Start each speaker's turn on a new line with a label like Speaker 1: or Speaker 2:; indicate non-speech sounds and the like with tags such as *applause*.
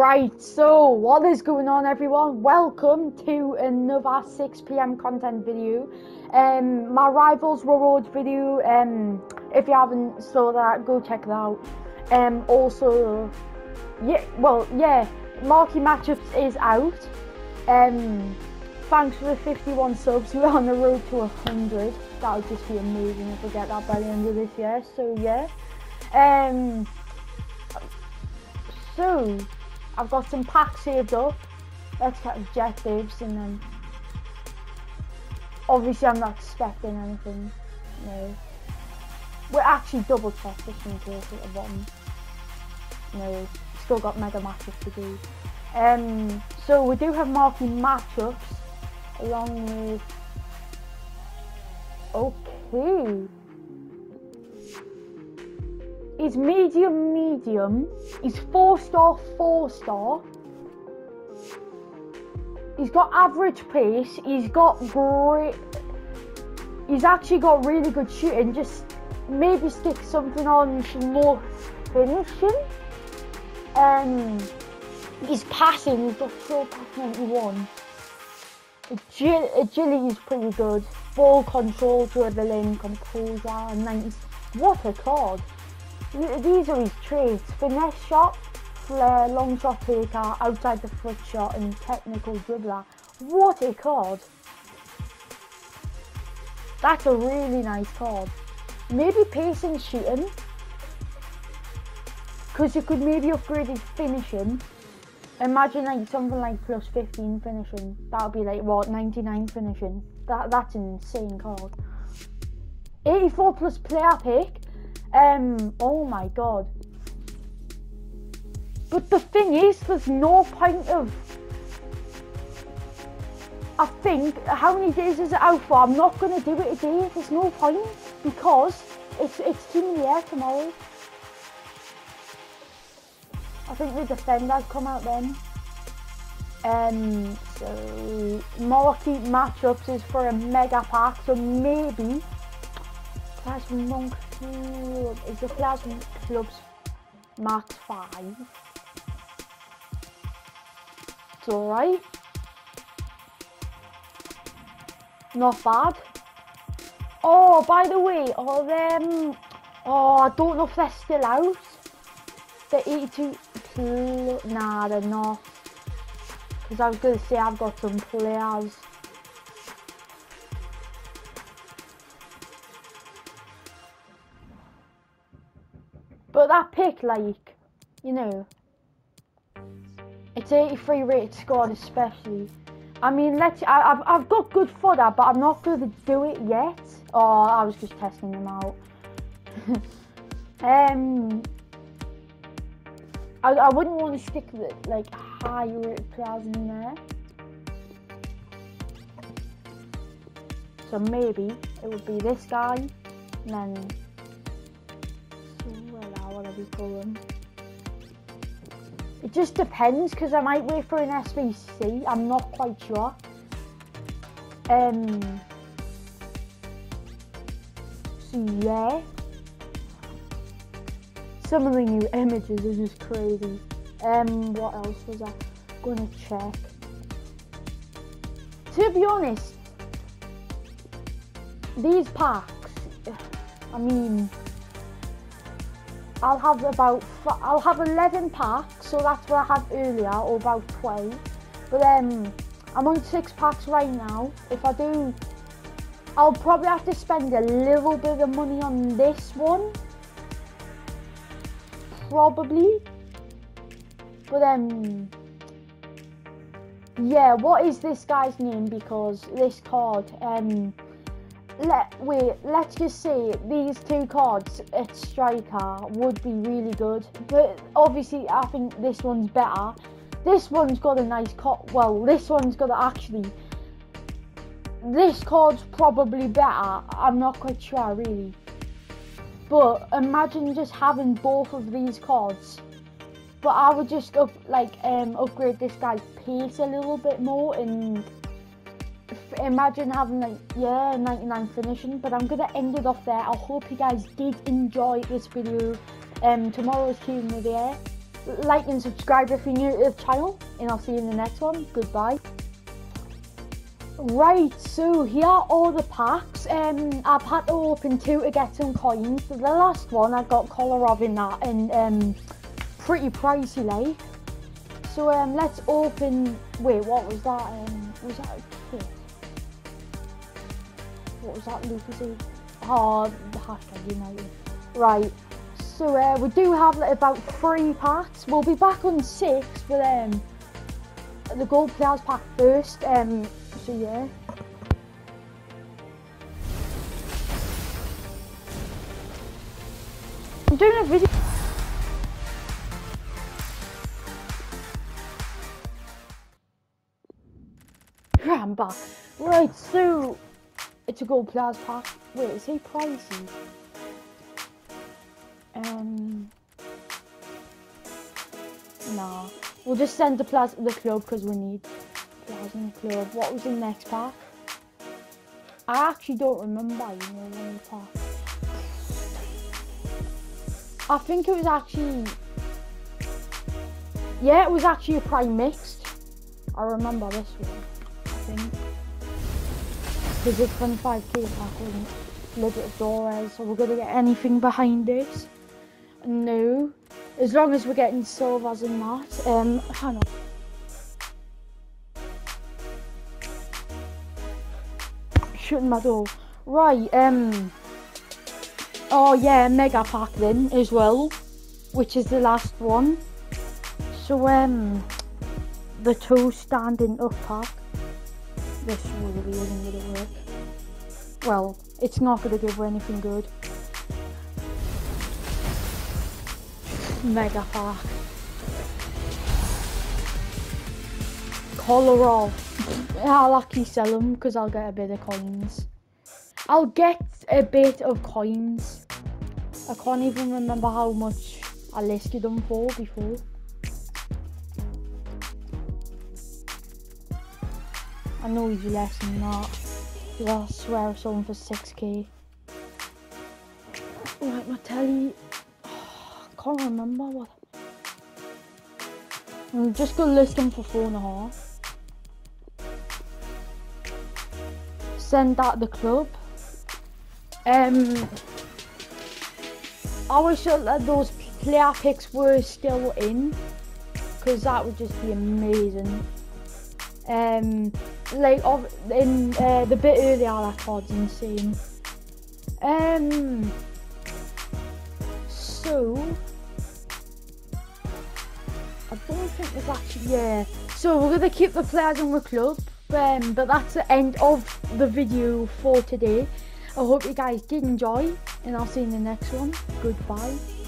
Speaker 1: Right, so what is going on, everyone? Welcome to another 6 pm content video. Um, my Rivals Reward video. Um, if you haven't saw that, go check that out. Um, also, yeah, well, yeah, Marquee Matchups is out. Um, thanks for the 51 subs. *laughs* We're on the road to 100. That would just be amazing if we get that by the end of this year. So yeah. Um. So, I've got some packs saved up. Let's get objectives and then. Obviously, I'm not expecting anything. No. We're actually double check just in case at the bottom. No, still got mega matches to do. Um, so we do have marquee matchups along with. Okay. He's medium medium. He's four star four star. He's got average pace. He's got great. He's actually got really good shooting. Just maybe stick something on more finishing. Um, he's passing. He's got four pass 91. Agility is pretty good. Ball control, dribbling, composure, 90. What a card! These are his traits. Finesse shot, flair, uh, long shot taker, outside the foot shot and technical dribbler. What a card. That's a really nice card. Maybe pacing shooting. Because you could maybe upgrade his finishing. Imagine like something like plus 15 finishing. That would be like what 99 finishing. That that's an insane card. 84 plus player pick. Um, oh my god. But the thing is, there's no point of. I think, how many days is it out for? I'm not going to do it today. There's no point because it's it's Team the Air tomorrow. I think the defenders come out then. Um, so marquee matchups is for a mega pack, so maybe Plasma Monk Club is the Plasma Club's Max 5. It's alright. Not bad. Oh, by the way, all them. Oh, I don't know if they're still out. The 82. Nah, they're not. Because I was going to say I've got some players. That pick, like, you know, it's 83 rated squad especially. I mean, let's. I, have I've got good fodder, but I'm not going to do it yet. Oh, I was just testing them out. *laughs* um, I, I wouldn't want to stick with like high rated players in there. So maybe it would be this guy, and then call them. It just depends because I might wait for an SBC. I'm not quite sure. Um. So yeah. Some of the new images are just crazy. Um. What else was I gonna check? To be honest, these packs. I mean. I'll have about I'll have 11 packs, so that's what I had earlier, or about 12. But um, I'm on six packs right now. If I do, I'll probably have to spend a little bit of money on this one, probably. But um, yeah, what is this guy's name? Because this card um let wait, let's just say these two cards at striker would be really good, but obviously I think this one's better. This one's got a nice card. Well, this one's got actually. This card's probably better. I'm not quite sure really. But imagine just having both of these cards. But I would just up like um upgrade this guy's pace a little bit more and imagine having like yeah 99 finishing but i'm gonna end it off there i hope you guys did enjoy this video um tomorrow's team of the year like and subscribe if you're new to the channel, and I'll see you in the next one. Goodbye. Right, so here are all the packs. Um, I've had to open two to get some coins. The last one I got Kolarov in that, and um, pretty pricey like. So um, let's open. Wait, what was that? Um, was that? What was that, Lucas? Oh, the hashtag United. Right. So uh, we do have about three packs. We'll be back on six, but um, the gold players pack first. Um, so yeah. I'm doing a video. Back. Right, so it's a gold players pack. Wait, is he pricey? Um, nah. We'll just send the to the club because we need the club. What was the next pack? I actually don't remember, you know, when the pack. I think it was actually, yeah, it was actually a prime mixed. I remember this one, I think. Because the 25k pack wasn't Libertadores, so we're going to get anything behind this. No. As long as we're getting silvers and that. Um, hang on. Shutting my door. Right, um... Oh yeah, mega pack then as well. Which is the last one. So, um... The two standing up pack. This really isn't to work. Well, it's not to give her anything good. Mega pack. Kolarov. *laughs* I'll actually sell them because I'll get a bit of coins. I'll get a bit of coins. I can't even remember how much I listed them for before. I know he's less than that. I swear I saw him for 6k. Right, my telly *sighs* can't remember what. I'm just gonna list them for four and a half. Send that the club. Um, I wish that those player picks were still in, because that would just be amazing. Um, like in uh, the bit earlier, that card's insane. Um, so I don't think there's actually, yeah. So we're to keep the players in the club, um, but that's the end of the video for today. I hope you guys did enjoy, and I'll see you in the next one. Goodbye.